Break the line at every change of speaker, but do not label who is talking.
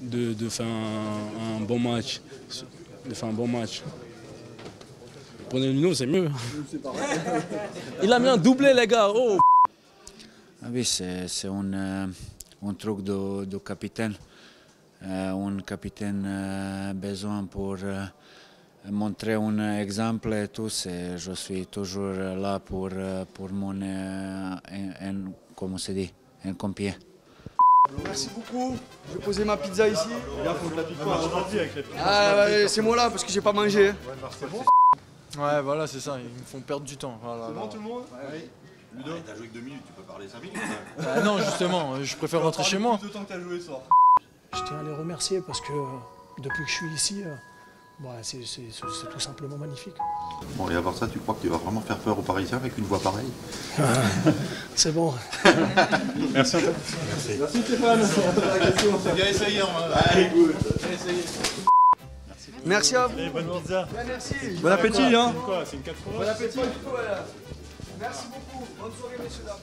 de, de faire un, un bon match. De faire un bon match. Prenez le c'est mieux. Il a mis un doublé, les gars. Oh.
Ah oui, c'est c'est un, euh, un truc de, de capitaine. Euh, un capitaine euh, besoin pour euh, montrer un exemple et tout. c'est- Je suis toujours là pour, pour mon, euh, un, un- comment se dit, un compier.
Merci beaucoup. Je vais poser ma pizza ici.
aujourd'hui avec les
Ah ouais, c'est moi là parce que j'ai pas mangé.
Ouais, voilà, c'est ça, ils me font perdre du temps. Voilà,
Bon, tout le monde
Ludo, t'as joué que deux minutes, tu peux parler cinq minutes.
Bah non, justement, je préfère rentrer chez moi.
Plus de temps que t'as joué ce soir.
Je tiens à les remercier parce que euh, depuis que je suis ici, Bon, c'est tout simplement magnifique.
Bon, et à ça, tu crois que tu vas vraiment faire peur aux Parisiens avec une voix pareille?
Ah, c'est bon.
Merci à. Merci, Merci Stéphane. Bien essayé. On. Allez, good.
Merci. Merci
à bonne Bon appétit. Bon appétit. Merci beaucoup. Bonne soirée,
messieurs. dames.